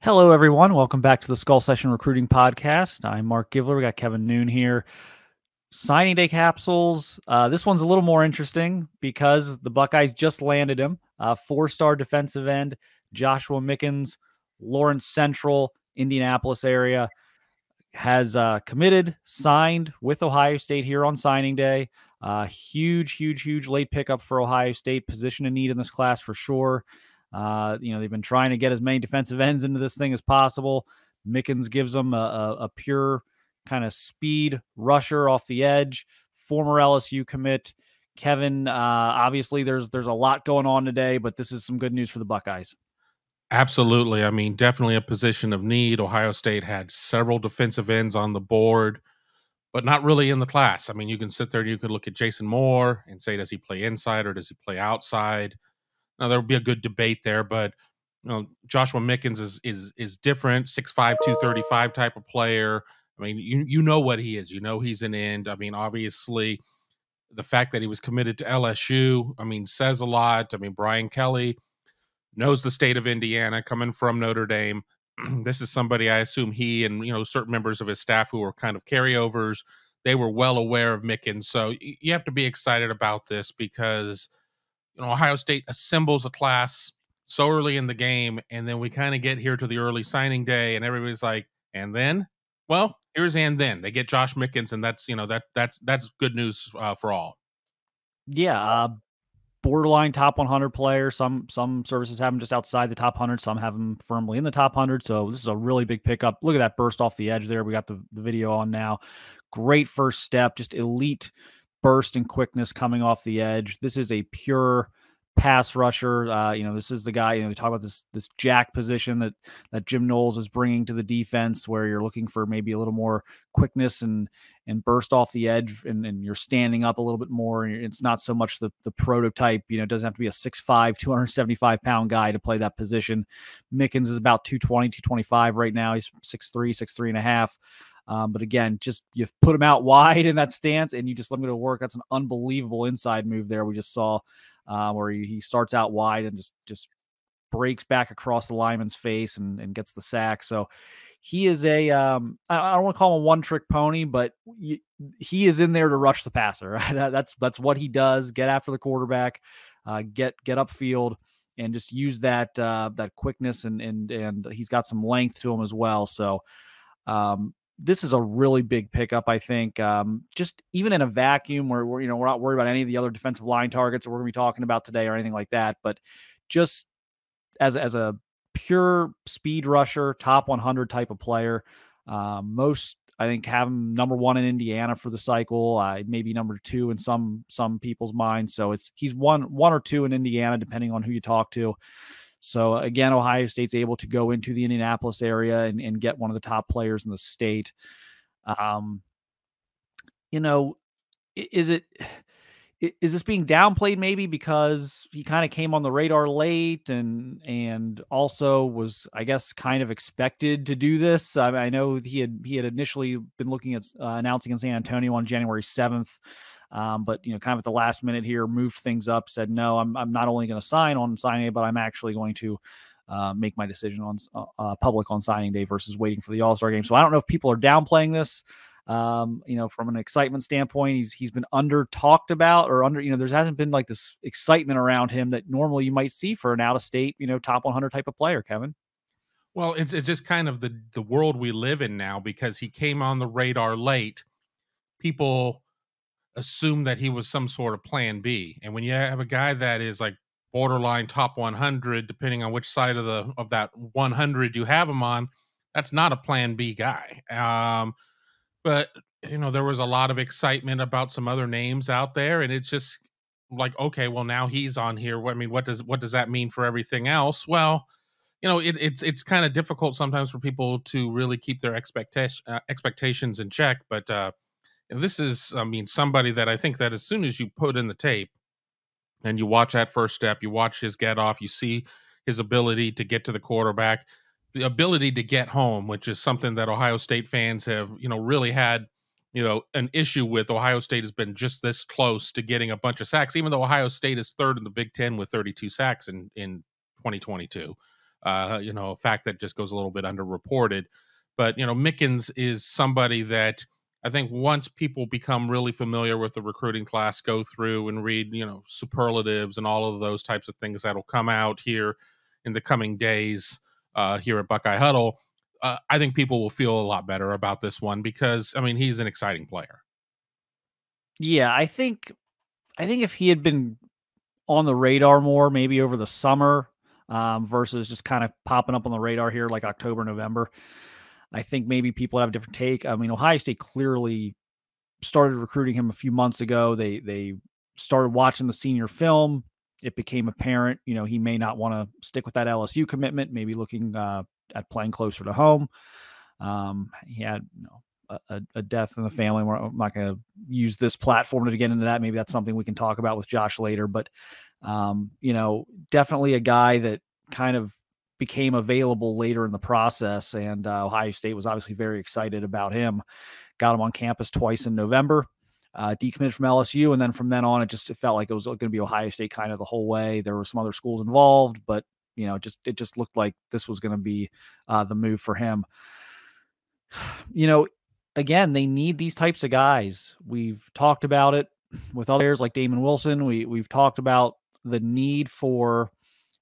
Hello, everyone. Welcome back to the Skull Session Recruiting Podcast. I'm Marc Givler. We got Kevin Noon here. Signing day capsules. Uh, this one's a little more interesting because the Buckeyes just landed him. Uh, Four star defensive end, Joshua Mickens, Lawrence Central, Indianapolis area, has uh, committed, signed with Ohio State here on signing day. Uh, huge, huge, huge late pickup for Ohio State. Position in need in this class for sure. Uh, you know, they've been trying to get as many defensive ends into this thing as possible. Mickens gives them a, a, a pure kind of speed rusher off the edge. Former LSU commit. Kevin, uh, obviously there's there's a lot going on today, but this is some good news for the Buckeyes. Absolutely. I mean, definitely a position of need. Ohio State had several defensive ends on the board, but not really in the class. I mean, you can sit there and you could look at Jason Moore and say, does he play inside or does he play outside? Now there will be a good debate there, but you know, Joshua Mickens is is is different, 6'5", 235 type of player. I mean, you you know what he is. You know he's an end. I mean, obviously, the fact that he was committed to LSU, I mean, says a lot. I mean, Brian Kelly knows the state of Indiana, coming from Notre Dame. this is somebody I assume he and you know certain members of his staff who were kind of carryovers. They were well aware of Mickens, so you have to be excited about this because you know, Ohio State assembles a class so early in the game, and then we kind of get here to the early signing day, and everybody's like, and then, well, here's and then they get Josh Mickens, and that's you know that that's that's good news uh, for all. Yeah, uh, borderline top 100 player. Some some services have him just outside the top 100. Some have him firmly in the top 100. So this is a really big pickup. Look at that burst off the edge there. We got the, the video on now. Great first step. Just elite burst and quickness coming off the edge. This is a pure pass rusher. Uh, you know, this is the guy. You know, we talk about this this jack position that that Jim Knowles is bringing to the defense, where you're looking for maybe a little more quickness and and burst off the edge, and, and you're standing up a little bit more. It's not so much the the prototype. You know, it doesn't have to be a 6'5", 275 pound guy to play that position. Mickens is about 220, 225 right now. He's 6'3", 6'3 and a half. Um, but again, just you put him out wide in that stance and you just let him go to work. That's an unbelievable inside move there. We just saw uh, where he, he starts out wide and just just breaks back across the lineman's face and, and gets the sack. So he is a um, I, don't want to call him a one trick pony, but he is in there to rush the passer. Right? that's that's what he does. Get after the quarterback, uh, get get upfield, and just use that uh, that quickness and and and he's got some length to him as well. So um, this is a really big pickup, I think. Um, just even in a vacuum where we're, you know, we're not worried about any of the other defensive line targets that we're going to be talking about today or anything like that. But just as, as a pure speed rusher, top 100 type of player, uh, most I think have him number one in Indiana for the cycle, uh, maybe number two in some some people's minds. So it's he's one one or two in Indiana, depending on who you talk to. So again, Ohio State's able to go into the Indianapolis area and, and get one of the top players in the state. Um, you know, is it is this being downplayed maybe because he kind of came on the radar late and and also was I guess kind of expected to do this. I, I know he had he had initially been looking at uh, announcing in San Antonio on January seventh. Um, but you know, kind of at the last minute here, moved things up. Said no, I'm I'm not only going to sign on signing day, but I'm actually going to uh, make my decision on uh, uh, public on signing day versus waiting for the All Star game. So I don't know if people are downplaying this. Um, you know, from an excitement standpoint, he's he's been under talked about or under, you know, there hasn't been like this excitement around him that normally you might see for an out of state, you know, top 100 type of player, Kevin. Well, it's it's just kind of the the world we live in now because he came on the radar late. People assume that he was some sort of plan B. And when you have a guy that is like borderline top 100 depending on which side of the of that 100 you have him on, that's not a plan B guy. Um but you know there was a lot of excitement about some other names out there and it's just like okay, well now he's on here. I mean, what does what does that mean for everything else? Well, you know, it, it's it's kind of difficult sometimes for people to really keep their expectation uh, expectations in check, but uh this is, I mean, somebody that I think that as soon as you put in the tape and you watch that first step, you watch his get off, you see his ability to get to the quarterback, the ability to get home, which is something that Ohio State fans have, you know, really had, you know, an issue with. Ohio State has been just this close to getting a bunch of sacks, even though Ohio State is third in the Big Ten with 32 sacks in in 2022. Uh, you know, a fact that just goes a little bit underreported. But you know, Mickens is somebody that I think once people become really familiar with the recruiting class, go through and read, you know, superlatives and all of those types of things that'll come out here in the coming days uh, here at Buckeye Huddle. Uh, I think people will feel a lot better about this one because I mean he's an exciting player. Yeah, I think I think if he had been on the radar more, maybe over the summer, um, versus just kind of popping up on the radar here like October, November, I think maybe people have a different take. I mean, Ohio State clearly started recruiting him a few months ago. They they started watching the senior film. It became apparent, you know, he may not want to stick with that LSU commitment. Maybe looking uh, at playing closer to home. Um, he had you know, a, a, death in the family. I'm not going to use this platform to get into that. Maybe that's something we can talk about with Josh later. But um, you know, definitely a guy that kind of became available later in the process. And uh, Ohio State was obviously very excited about him. Got him on campus twice in November. Uh, decommitted from LSU, and then from then on, it just it felt like it was going to be Ohio State kind of the whole way. There were some other schools involved, but you know, just it just looked like this was going to be uh, the move for him. You know, again, they need these types of guys. We've talked about it with others like Damon Wilson. We we've talked about the need for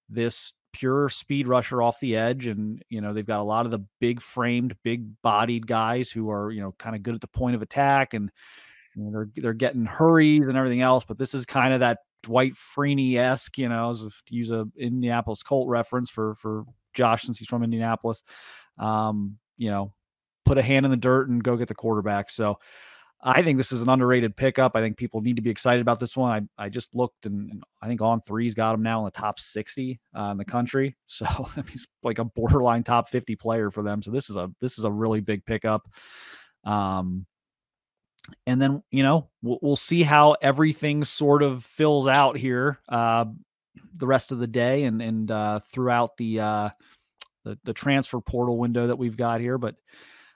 this pure speed rusher off the edge. And, you know, they've got a lot of the big framed, big bodied guys who are, you know, kind of good at the point of attack and you know, they're they're getting hurries and everything else. But this is kind of that Dwight Freeney esque, you know, to use a Indianapolis Colt reference for for Josh since he's from Indianapolis. Um, you know, put a hand in the dirt and go get the quarterback. So I think this is an underrated pickup. I think people need to be excited about this one. I, I just looked and, and I think On3's got him now in the top 60 uh, in the country. So he's like a borderline top 50 player for them. So this is a this is a really big pickup. Um, and then you know we'll, we'll see how everything sort of fills out here uh, the rest of the day and and uh, throughout the, uh, the the transfer portal window that we've got here. But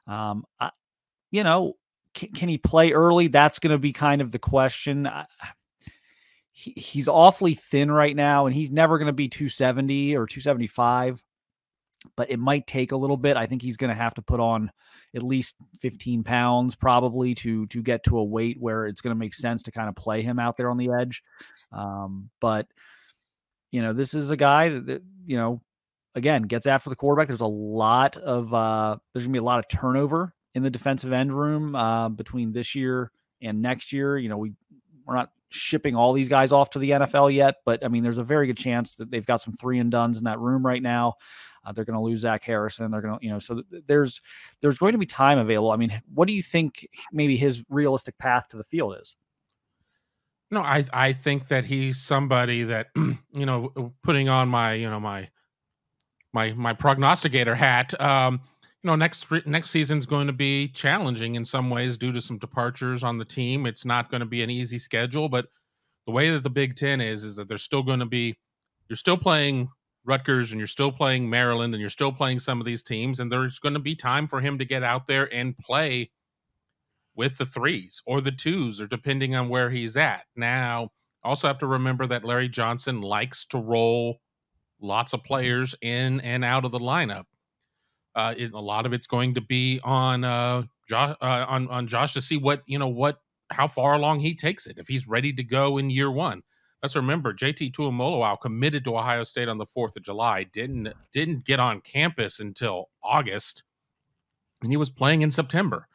um, I, you know can, can he play early? That's going to be kind of the question. he, he's awfully thin right now, and he's never going to be 270 or 275, but it might take a little bit. I think he's going to have to put on at least 15 pounds probably to to get to a weight where it's going to make sense to kind of play him out there on the edge. Um, but you know, this is a guy that, that you know again gets after the quarterback. There's a lot of uh, there's gonna be a lot of turnover in the defensive end room uh, between this year and next year. You know, we we're not shipping all these guys off to the NFL yet, but I mean, there's a very good chance that they've got some three and duns in that room right now. Uh, they're going to lose Zach Harrison. They're going to, you know, so there's there's going to be time available. I mean, what do you think maybe his realistic path to the field is? No, I I think that he's somebody that you know, putting on my you know my my my prognosticator hat. Um, you know next next season's going to be challenging in some ways due to some departures on the team. It's not going to be an easy schedule, but the way that the Big Ten is is that there's still going to be you're still playing Rutgers and you're still playing Maryland and you're still playing some of these teams, and there's going to be time for him to get out there and play with the threes or the twos or depending on where he's at. Now, also have to remember that Larry Johnson likes to roll lots of players in and out of the lineup. Uh, it, a lot of it's going to be on uh, Josh, uh, on on Josh to see what you know what how far along he takes it if he's ready to go in year one. Let's remember JT Tuimoloau committed to Ohio State on the fourth of July. didn't didn't get on campus until August, and he was playing in September.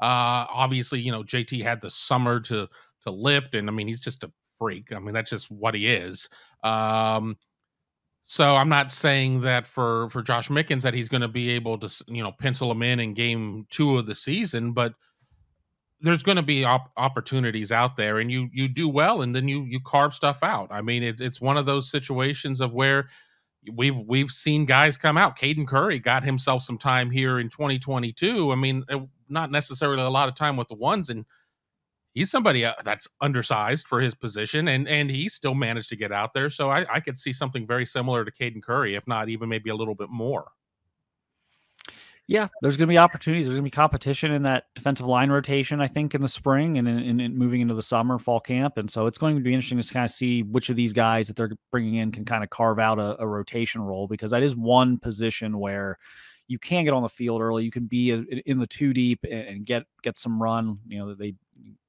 Uh, obviously, you know JT had the summer to to lift, and I mean he's just a freak. I mean that's just what he is. Um, so I'm not saying that for for Josh Mickens that he's going to be able to you know pencil him in in game two of the season, but there's going to be op- opportunities out there, and you you do well, and then you you carve stuff out. I mean, it's it's one of those situations of where we've we've seen guys come out. Caden Curry got himself some time here in 2022. I mean, not necessarily a lot of time with the ones, and he's somebody uh, that's undersized for his position, and and he still managed to get out there. So I, I could see something very similar to Caden Curry, if not even maybe a little bit more. Yeah, there's going to be opportunities. There's going to be competition in that defensive line rotation, I think, in the spring and in, in, in, moving into the summer, fall camp. And so it's going to be interesting to kind of see which of these guys that they're bringing in can kind of carve out a, a rotation role because that is one position where you can get on the field early. You can be in the two deep and get get some run. You know, they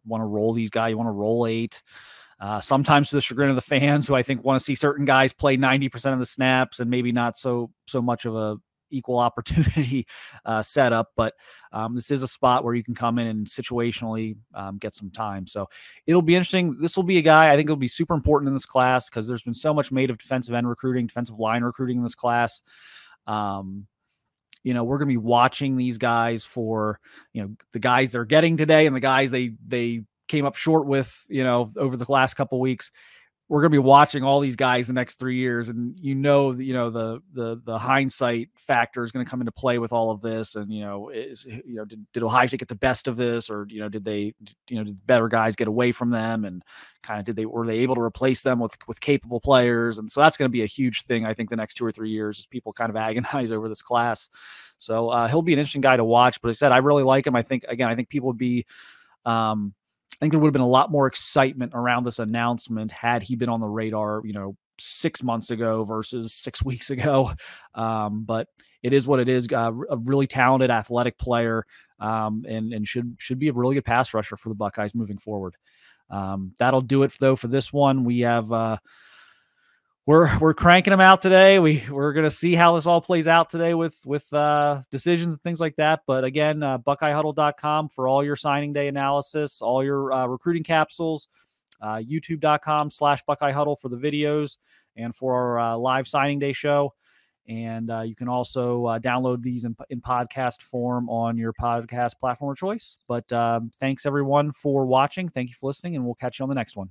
want to roll these guys. You want to roll eight. Uh, sometimes to the chagrin of the fans, who I think want to see certain guys play 90% of the snaps and maybe not so so much of a equal opportunity uh, setup. But um, this is a spot where you can come in and situationally um, get some time. So it'll be interesting. This will be a guy I think it'll be super important in this class because there's been so much made of defensive end recruiting, defensive line recruiting in this class. Um, you know, we're going to be watching these guys for, you know, the guys they're getting today and the guys they they came up short with, you know, over the last couple weeks we're going to be watching all these guys the next three years, and you know, you know the the the hindsight factor is going to come into play with all of this, and you know, is you know, did, did Ohio State get the best of this, or you know, did they, you know, did better guys get away from them, and kind of did they were they able to replace them with with capable players, and so that's going to be a huge thing, I think, the next two or three years as people kind of agonize over this class. So uh, he'll be an interesting guy to watch. But I said I really like him. I think again, I think people would be. Um, I think there would have been a lot more excitement around this announcement had he been on the radar, you know, six months ago versus six weeks ago. Um, but it is what it is. Uh, a really talented, athletic player, um, and and should should be a really good pass rusher for the Buckeyes moving forward. Um, that'll do it though for this one. We have. Uh, we're we're cranking them out today. We we're gonna see how this all plays out today with with uh, decisions and things like that. But again, uh, BuckeyeHuddle.com for all your signing day analysis, all your uh, recruiting capsules. Uh, YouTube.com slash Buckeye Huddle for the videos and for our uh, live signing day show. And uh, you can also uh, download these in, in, podcast form on your podcast platform of choice. But um, thanks everyone for watching. Thank you for listening, and we'll catch you on the next one.